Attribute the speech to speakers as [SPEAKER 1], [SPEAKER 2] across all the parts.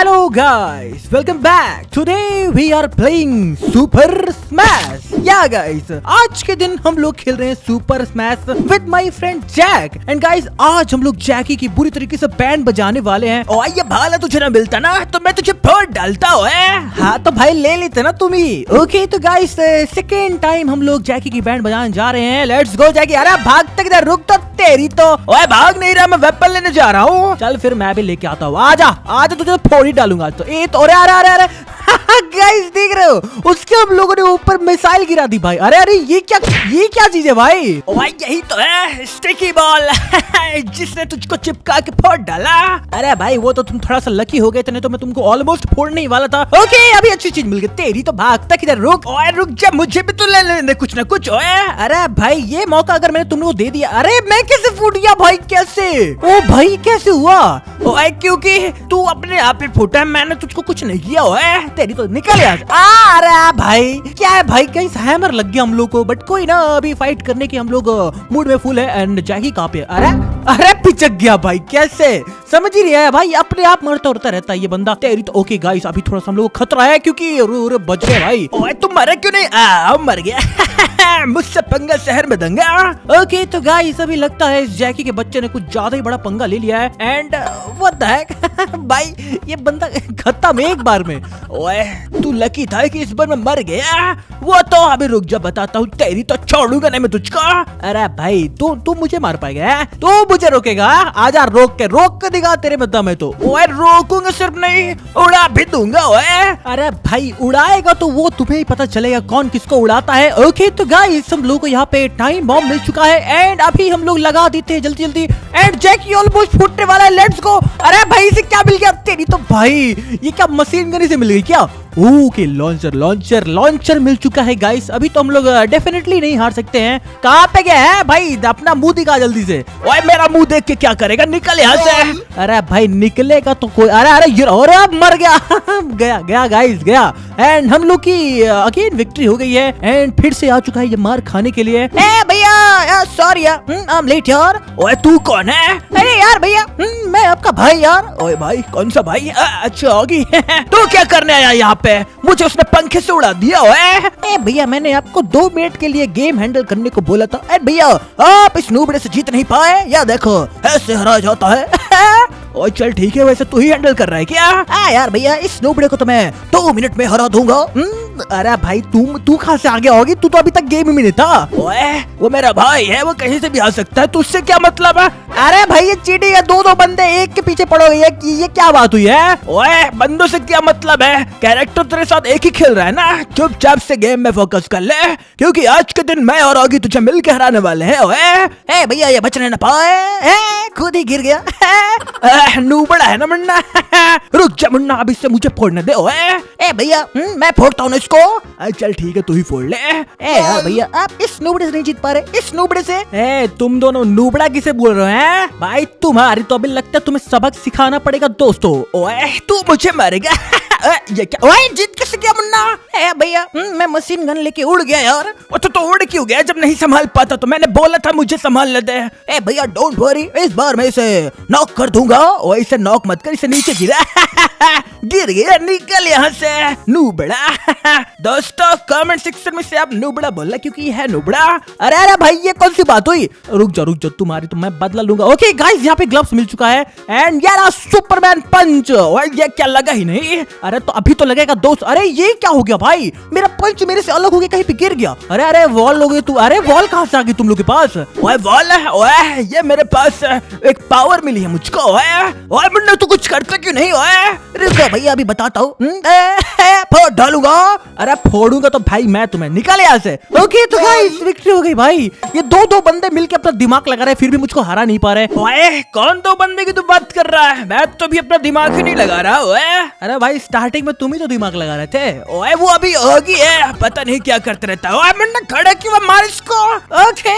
[SPEAKER 1] Hello guys, welcome back. Today we are playing Super Smash. Yeah guys, आज के दिन हम लोग खेल रहे हैं super smash with my friend Jack and guys आज हम लोग जैकी की बुरी तरीके से बैंड बजाने वाले हैं। और ये भाला तुझे ना मिलता ना तो मैं तुझे फोड़ डालता हूँ हाँ? तो भाई ले लेते ना तुम ही। ओके तो गाइस सेकेंड टाइम हम लोग जैकी की बैंड बजाने जा रहे हैं। लेट्स गो जैकी अरे भाग तक इधर रुक तो तेरी तो। ओए, भाग नहीं रहा, मैं वेपन लेने जा रहा हूँ। चल, फिर मैं भी लेके आता हूँ। आजा आजा तुझे फोड़ ही डालूँगा। तो ए तो अरे अरे अरे अरे। गाइस देख रहे हो? उसके हम लोगों ने ऊपर मिसाइल गिरा दी भाई। अरे अरे ये क्या ये क्या चीज़ है भाई? ओ भाई यही तो है स्टिकी बॉल जिसने तुझको चिपका के फोड़ डाला। अरे भाई वो तो तुम थोड़ा सा लकी हो गए थे नहीं तो मैं तुमको ऑलमोस्ट फोड़ने ही वाला था। ओके अभी अच्छी चीज़ मिल गई। तेरी तो भाग तक इधर रुक। ओए रुक जा मुझे भी तो ले लेने कुछ ना कुछ ओए। अरे भाई ये मौका अगर मैंने तुमको दे दिया अरे मैं कैसे फूट गया भाई कैसे? ओ भाई कैसे हुआ? ओए क्योंकि तू अपने आप ही फूटा मैंने तुझको कुछ नहीं किया ओए। तेरी तो निकल यार। अरे भाई। क्या है भाई कहीं हैमर लग गया हम लोग को बट कोई ना अभी फाइट करने की हम लोग मूड में फुल है एंड जैकी कहाँ पे? अरे अरे पिचक गया भाई कैसे? समझ ही नहीं आया भाई अपने आप मरता उड़ता रहता है ये बंदा। तेरी तो ओके गाइस अभी थोड़ा सा हम लोग खतरा है क्योंकि बच गए भाई। ओए तुम मरे क्यों नहीं? आ, मर गया मुझसे पंगा शहर में दंगा। ओके तो गाइस अभी लगता है इस जैकी के बच्चे ने कुछ ज़्यादा ही बड़ा पंगा ले लिया है। एंड व्हाट द हेक भाई ये बंदा खत्म एक बार में। ओए तू लकी था कि इस बार में मर गया? वो तो अभी रुक जा, बताता हूँ तेरी तो छोड़ूँगा नहीं मैं तुझको। अरे भाई, तू तू मुझे मार पाएगा तू मुझे रोकेगा आजा रोक के रोक के दिखा तेरे में दम है तो। ओए, रोकूँगा सिर्फ़ नहीं, उड़ा भी दूँगा, ओए। अरे भाई, उड़ाएगा तो वो तुम्हें ही पता चलेगा कौन किसको उड़ाता है। ओके तो गाइस हम लोग को यहाँ पे टाइम बॉम्ब मिल चुका है एंड अभी हम लोग लगा देते हैं जल्दी जल्दी। एंड जैकी ऑलमोस्ट फूटने वाला है लेट्स गो अरे भाई, इसे क्या मिल गया? तेरी तो भाई, ये क्या मशीन गन से मिल गई क्या? ओके लॉन्चर लॉन्चर लॉन्चर मिल चुका है गाइस अभी तो हम लोग डेफिनेटली नहीं हार सकते हैं। कहाँ पे गया है? भाई अपना मुँह दिखा जल्दी से। ओए, मेरा मुँह देख के क्या करेगा? निकल यहाँ से। अरे भाई, निकलेगा तो कोई अरे अरे, ये और अब मर गया। गया गया गाइस गया। एंड हम लोग की अगेन विक्ट्री हो गई है। एंड फिर से आ चुका है ये मार खाने के लिए। ए भैया सॉरी यार आई एम लेट यार। ओए, तू कौन है? अरे यार भैया मैं आपका भाई यार। ओए भाई, कौन सा भाई? अच्छा होगी तू क्या करने आया यहाँ पे? मुझे उसने पंखे से उड़ा दिया, ओए। भैया, मैंने आपको दो मिनट के लिए गेम हैंडल करने को बोला था। अरे भैया, आप इस नूबड़े से जीत नहीं पाए। या देखो, ऐसे हरा जाता है। ओ चल ठीक है, वैसे तू ही हैंडल कर रहा है क्या? आ, यार भैया, इस नूबड़े को तो मैं दो मिनट में हरा दूँगा। अरे भाई, तुम, तू कहाँ से आगे होगी तू तो अभी तक गेम में नहीं था ओए, वो मेरा भाई है, वो कहीं से भी आ सकता है तुझसे क्या मतलब है? अरे भाई, ये चीटिंग है दो दो बंदे एक के पीछे पड़ो गई ये ये क्या बात हुई है? ओए, बंदों से क्या मतलब है? कैरेक्टर तेरे साथ एक ही खेल रहा है ना? चुपचाप से गेम में फोकस कर ले, क्योंकि आज के दिन मैं और आगे तुझे मिल के हराने वाले हैं, ओए। ए, भैया, ये बचने न, पाए। खुद ही गिर गया। नूबड़ा है ना मुन्ना। रुक जा मुन्ना अभी से मुझे फोड़ने दे ओए ए भैया मैं फोड़ता हूँ इसको। चल ठीक है तू ही फोड़ ले। ए यार भैया आप इस नूबड़े से नहीं जीत पा रहे इस नूबड़े से। ए तुम दोनों नूबड़ा किसे बोल रहे हैं भाई तुम्हारी तो अभी लगता है तुम्हें सबक सिखाना पड़ेगा दोस्तों। ओए तू मुझे मारेगा। ये क्या? ओए जीत कैसे गया मुन्ना? ए भैया मैं मशीन गन लेके उड़ गया यार। वो तो, तो उड़ क्यों गया? जब नहीं संभाल पाता तो मैंने बोला था मुझे संभाल ले दे। ए भैया डोंट वरी इस बार मैं इसे नॉक कर दूँगा। और इसे नॉक मत कर इसे नीचे गिरा। गिर गया, निकल यहाँ से। नूबड़ा। दोस्तों कमेंट सेक्शन में से आप नूबड़ा बोलना, क्योंकि है नूबड़ा। अरे अरे भाई, ये कौन सी बात हुई? रुक जा रुक जा तुम्हारी तो मैं बदला लूँगा। ओके गाइस यहाँ पे ग्लव्स मिल चुका है। एंड यार सुपरमैन पंच ये क्या लगा ही नहीं? अरे तो अभी तो लगेगा दोस्त। अरे, ये क्या हो गया भाई? मेरा पंच मेरे से अलग हो गया, कहीं पे गिर गया। अरे अरे वॉल हो गई तू। अरे वॉल कहाँ से आ गई तुम लोग के पास? वॉल है ये मेरे पास एक पावर मिली है मुझको मुन्ना, तू कुछ करता क्यों नहीं रुको भैया अभी बताता हूँ। फोड़ डालूँगा। अरे फोड़ूँगा तो भाई मैं तुम्हें निकाले यहाँ से। ओके तो गाइस विक्ट्री हो गई भाई। ये दो दो बंदे मिलके अपना दिमाग लगा रहे फिर भी मुझको हरा नहीं पा रहे। ओए, कौन दो बंदे की तू बात कर रहा है? मैं तो भी अपना दिमाग ही नहीं लगा रहा, ओए। अरे भाई स्टार्टिंग में तुम ही तो दिमाग लगा रहे थे। ओए, वो अभी होगी है पता नहीं क्या करते रहता है। ओए मुन्ना खड़ा क्यों मार इसको। ओके,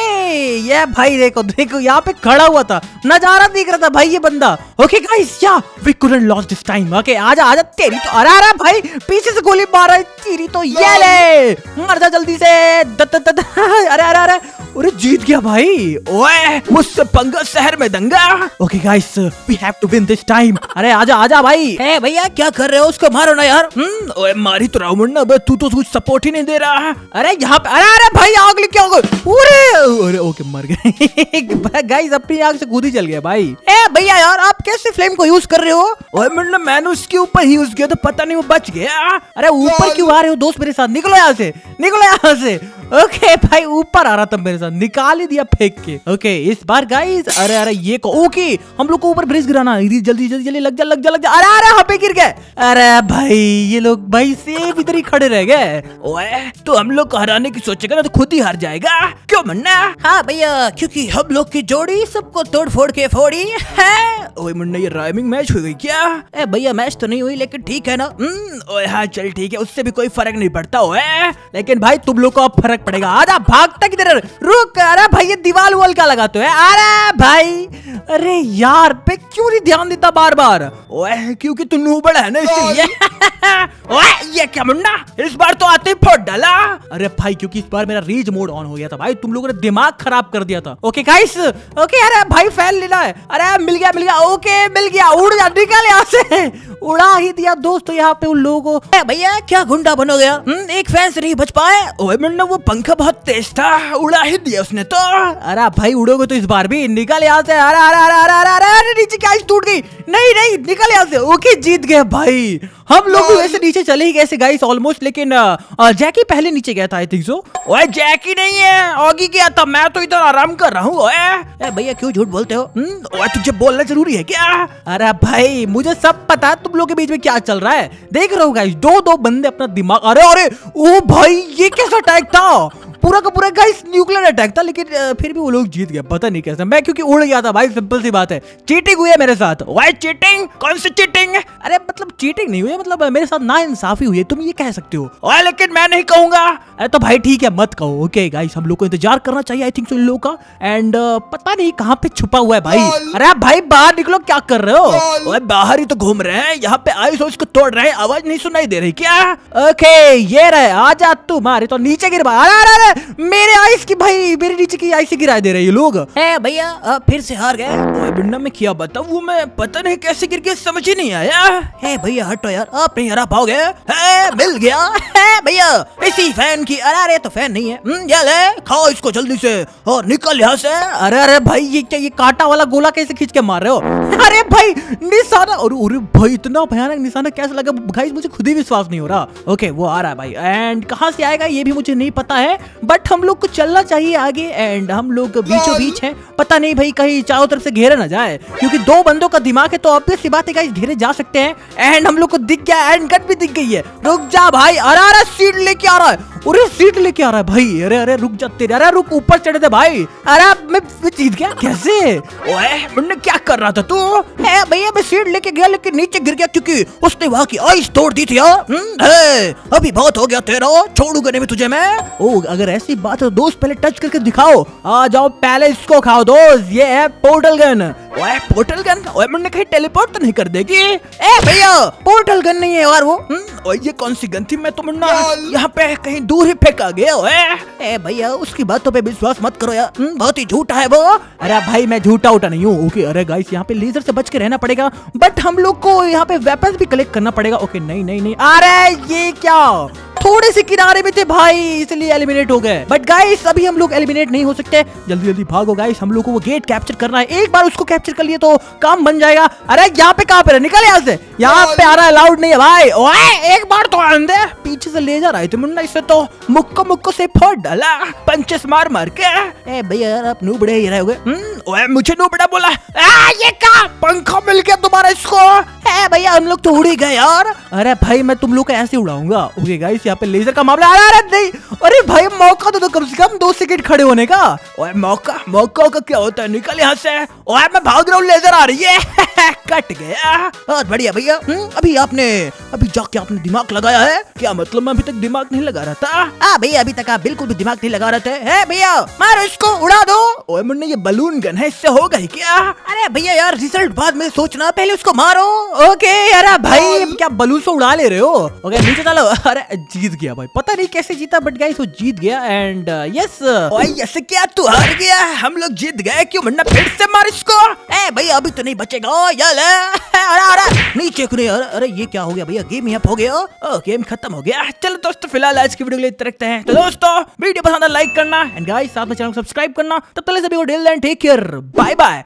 [SPEAKER 1] ये भाई, देखो देखो, यहाँ पे खड़ा हुआ था। नज़ारा दिख रहा था भाई ये बंदा। ओके गाइस या we couldn't loss this time okay आजा आजा तेरी तो अरे अरे भाई पीछे से गोली मार रहा है। तेरी तो ये ले। मर जा जल्दी से। द, द, द, द, अरे अरे अरे। अरे जीत गया भाई। ओए मुझसे पंगा शहर में दंगा। Okay guys we have to win this time अरे आजा आजा भाई। ए भैया क्या कर रहे हो? उसको मारो ना यार। हम्म ओए मारी तो रावण ना बे तू तो कुछ सपोर्ट ही नहीं दे रहा। अरे यहाँ पे अरे अरे भाई आग लेके आओ अरे अरे ओके मर गए। गाइस अपनी आग से कूद ही चल गया भाई। ए भैया यार आप कैसे फ्लेम को यूज़ कर रहे हो? ओए मैंने उसके ऊपर ही यूज़ किया तो पता नहीं वो बच गया। अरे ऊपर क्यों आ रहे हो? दोस्त मेरे साथ निकलो यहाँ से निकलो यहाँ से। ओके भाई ऊपर आ रहा था मेरे साथ निकाल ही दिया फेंक के। ओके इस बार गाइस अरे अरे ये को ओके हम लोग को ऊपर ब्रिज गिराना जल्दी जल्दी जल्दी लग जा लग जा लग जा। अरे अरे यहाँ पे गिर गए। अरे भाई ये लोग भाई सेब इधर ही खड़े रह गए। ओए तो हम लोग को हराने की सोचेगा ना तो खुद ही हार जाएगा। क्यों मुन्ना? हाँ भैया क्योंकि हम लोग की जोड़ी सबको तोड़ फोड़ के फोड़ी है। ओए मुन्ना ये राइमिंग मैच हो गई क्या? भैया मैच तो नहीं हुई लेकिन ठीक है ना? हम्म, ओए हाँ चल ठीक है उससे भी कोई फ़र्क नहीं पड़ता ओए। लेकिन भाई तुम लोग को अब फ़र्क पड़ेगा। आजा भागता किधर रुक अरे भाई ये दीवार वॉल क्या लगाते हो अरे भाई अरे यार पे क्यों नहीं ध्यान देता बार बार ओए क्योंकि तू नूबड़ है ना इसलिए। ओए। ये क्या मुन्ना इस बार तो आते ही फोड़ डाला। अरे भाई क्योंकि इस बार मेरा रीज मोड ऑन हो गया था भाई तुम लोगों ने दिमाग खराब कर दिया था। ओके गाइस ओके अरे भाई फैल लेना है। अरे मिल गया मिल गया। ओके मिल गया उड़ जा निकल यहाँ से। उड़ा ही दिया दोस्तों यहाँ पे उन लोगों को। भैया क्या गुंडा बनो गया हुँ? एक फैंस नहीं बच पाए ओए मुन्ना वो पंखा बहुत तेज था उड़ा ही दिया उसने तो। अरे भाई उड़ोगे तो इस बार भी। निकल यहाँ से। अरे अरे अरे अरे अरे नीचे क्या टूट गई। नहीं नहीं निकल यहाँ से। ओके जीत गए भाई। हम लोग भी वैसे नीचे चले ही गए गाइस ऑलमोस्ट लेकिन जैकी पहले नीचे गया था आई थिंक सो ओए जैकी नहीं है ऑगी गया था। मैं तो इधर आराम कर रहा हूँ ओए। ए, भैया क्यों झूठ बोलते हो? हम्म, ओए तुझे बोलना ज़रूरी है क्या? अरे भाई मुझे सब पता है तुम लोग के बीच में क्या चल रहा है। देख रहे हो गाइस दो दो बंदे अपना दिमाग अरे अरे ओ भाई ये कैसा अटैक था? पूरा का पूरा गाइस न्यूक्लियर अटैक था, लेकिन फिर भी वो लोग जीत गए। पता नहीं कैसे। मैं क्योंकि उड़ गया था भाई सिंपल सी बात है। चीटिंग हुई है मेरे साथ। वाई चीटिंग कौन सी चीटिंग अरे मतलब चीटिंग नहीं हुई है? मतलब मेरे साथ ना इंसाफी हुई है। तुम ये कह सकते हो। ओए लेकिन मैं नहीं कहूँगा। अरे तो भाई ठीक है मत कहो। ओके गाइस हम लोग को इंतज़ार करना चाहिए आई थिंक सो इन लोगों का। एंड पता नहीं कहाँ पे छुपा हुआ है भाई। अरे भाई बाहर निकलो क्या कर रहे हो? बाहर ही तो घूम रहे हैं। यहाँ पे आइस हो इसको तोड़ रहे हैं। आवाज़ नहीं सुनाई दे रही क्या? ओके ये रहे। आ जा तू मारे तो नीचे गिर अरे अरे अरे मेरे आइस की भाई मेरे नीचे की आइस गिरा दे रहे ये लोग। है भैया फिर से हार गए। ओए में क्या बताऊँ? वो मैं पता नहीं कैसे गिर गया समझ ही नहीं आया। है भैया हटो यार। आप नहीं हरा पाओगे? मिल गया। भैया इसी फ़ैन की। अरे अरे तो फ़ैन नहीं है। हम्म, ये ले खाओ इसको जल्दी से। और निकल यहाँ से। अरे अरे भाई ये क्या ये कांटा वाला गोला कैसे खींच के मार रहे हो? अरे भाई निशाना। और अरे भाई इतना भयानक निशाना कैसे लगा? भाई मुझे खुद ही विश्वास नहीं हो रहा। ओके वो आ रहा है भाई। एंड कहाँ से आएगा ये भी मुझे नहीं पता है। बट हम लोग को चलना चाहिए आगे। एंड हम लोग बीचों बीच है। पता नहीं भाई कहीं चारों तरफ़ से घेरा ना जाए। क्योंकि दो बंदों का दिमाग है तो ऑब्वियस बात है घेरे जा सकते हैं। एंड हम लोग को दिख गया एंड कट भी दिख गई है। रुक जा भाई अरे अरे सीट लेके आ रहा है। अरे सीट लेके आ रहा है भाई। अरे अरे रुक जा तेरे। अरे रुक ऊपर चढ़े थे भाई। अरे मैं जीत गया। कैसे? ओए मुन्ने क्या कर रहा था तू? है भैया मैं सीट लेके गया लेकिन नीचे गिर गया क्योंकि उसने वहाँ की आइस तोड़ दी थी यार हम्म, अभी बहुत हो गया तेरा। छोड़ूँगा नहीं तुझे मैं। ओ अगर ऐसी बात है तो दोस्त पहले टच करके दिखाओ। आ जाओ पहले इसको खाओ दोस्त। ये है पोर्टल गन ओए पोर्टल गन ओए मुन्ने कहीं टेलीपोर्ट तो नहीं कर देगी ए भैया पोर्टल गन नहीं है यार वो। हम्म, ओए ये कौन सी गन थी? मैं तो मुन्ना यहाँ पे कहीं दूर ही फेंका गया ए भैया उसकी बातों पे विश्वास मत करो यार। हम्म, बहुत ही झूठा है वो। अरे भाई मैं झूठा उठा नहीं हूँ। ओके अरे गाइस यहाँ पे लेजर से बच के रहना पड़ेगा। बट हम लोग को यहाँ पे वेपन भी कलेक्ट करना पड़ेगा। ओके नहीं नहीं नहीं। अरे ये क्या? थोड़े से किनारे में थे भाई इसलिए एलिमिनेट हो गए। बट गाइस अभी हम लोग एलिमिनेट नहीं हो सकते। जल्दी जल्दी भागो गाइस हम लोग को वो गेट कैप्चर करना है। एक बार उसको कैप्चर कर लिए तो काम बन जाएगा। अरे यहाँ पे कहाँ पे? निकल यहाँ से। यहाँ पे आ रहा है लाउड नहीं है भाई। ओए एक बार तो आने दे पीछे से ले जा रहा है तो मुन्ना इससे तो। मुक्को मुक्को से फोड़ डाला। पंचेस मार मार के। ए भैया यार आप नू बड़े ही रहे होगे। हम्म, ओए मुझे नू बड़ा बोला। आ, ये क्या पंखा मिल गया तुम्हारा इसको। है भैया हम लोग तो उड़ी गए यार। अरे भाई मैं तुम लोग को ऐसे उड़ाऊँगा। ओके गाइस यहाँ पे लेजर का मामला अरे अरे नहीं अरे भाई मौका तो दो कम से कम दो सेकंड खड़े होने का। ओए मौका मौका का क्या होता है? निकल यहाँ से। ओए मैं भाग रहा हूँ लेजर आ रही है। कट गया। और बढ़िया भैया हम्म, अभी आपने अभी जाके आपने दिमाग लगाया है? क्या मतलब मैं अभी तक दिमाग नहीं लगा रहा था हाँ भैया अभी तक आप बिल्कुल भी दिमाग नहीं लगा रहे थे है भैया मारो इसको उड़ा दो। ओए मुन्ने ये बलून गन है इससे होगा ही क्या? अरे भैया यार रिज़ल्ट बाद में सोचना पहले उसको मारो। ओके यार भाई क्या बलून से उड़ा ले रहे हो? ओके नीचे चलो। अरे जीत गया भाई। पता नहीं कैसे जीता बट गाइस वो जीत गया एंड यस ओए ऐसे क्या तू हार गया? हम लोग जीत गए क्यों मुन्ना फिर से मार इसको? ए भैया अभी तो नहीं बचेगा। यार अरे अरे नीचे क्यों अरे अरे ये क्या हो गया भैया? गेम यहाँ हो गया। ओ गेम खत्म हो गया। चलो दोस्तों फ़िलहाल आज की वीडियो के लिए इतना रखते हैं। तो दोस्तों वीडियो पसंद लाइक करना। एंड गाइस साथ में चैनल को सब्सक्राइब करना। तब तक सभी को del and take care bye bye